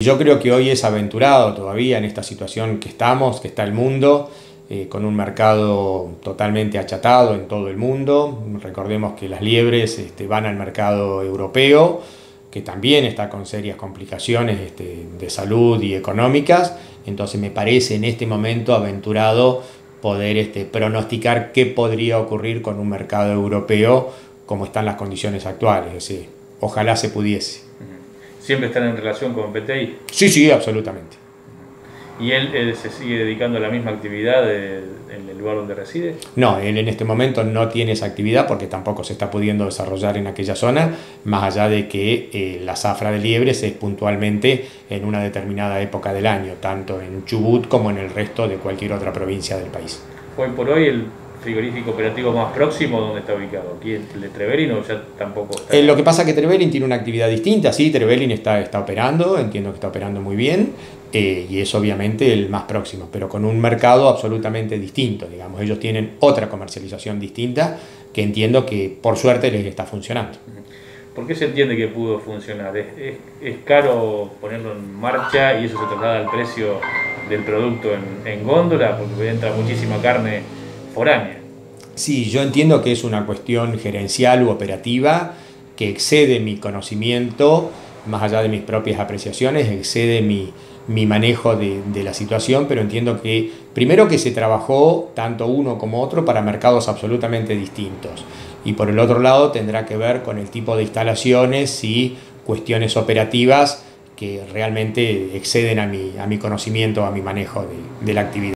Yo creo que hoy es aventurado todavía en esta situación que estamos, que está el mundo, eh, con un mercado totalmente achatado en todo el mundo. Recordemos que las liebres este, van al mercado europeo, que también está con serias complicaciones este, de salud y económicas. Entonces me parece en este momento aventurado poder este, pronosticar qué podría ocurrir con un mercado europeo como están las condiciones actuales. ojalá se pudiese siempre están en relación con PTI. Sí, sí, absolutamente. ¿Y él, se sigue dedicando a la misma actividad en el lugar donde reside? No, él en este momento no tiene esa actividad porque tampoco se está pudiendo desarrollar en aquella zona, más allá de que eh, la zafra de liebres es puntualmente en una determinada época del año, tanto en Chubut como en el resto de cualquier otra provincia del país. Hoy por hoy el frigorífico operativo más próximo donde está ubicado? ¿Aquí en el de Trevelin o ya tampoco está? Eh, lo que pasa es que Trevelin tiene una actividad distinta, sí, Trevelin está, está operando, entiendo que está operando muy bien, eh, y es obviamente el más próximo, pero con un mercado absolutamente distinto, digamos, ellos tienen otra comercialización distinta que entiendo que por suerte les está funcionando. ¿Por qué se entiende que pudo funcionar? ¿Es, es, es caro ponerlo en marcha y eso se traslada al precio del producto en, en góndola? Porque entra muchísima carne Sí, yo entiendo que es una cuestión gerencial u operativa que excede mi conocimiento, más allá de mis propias apreciaciones, excede mi, manejo de, de, la situación, pero entiendo que primero que se trabajó tanto uno como otro para mercados absolutamente distintos y por el otro lado tendrá que ver con el tipo de instalaciones y cuestiones operativas que realmente exceden a mi, a mi conocimiento, a mi manejo de la actividad.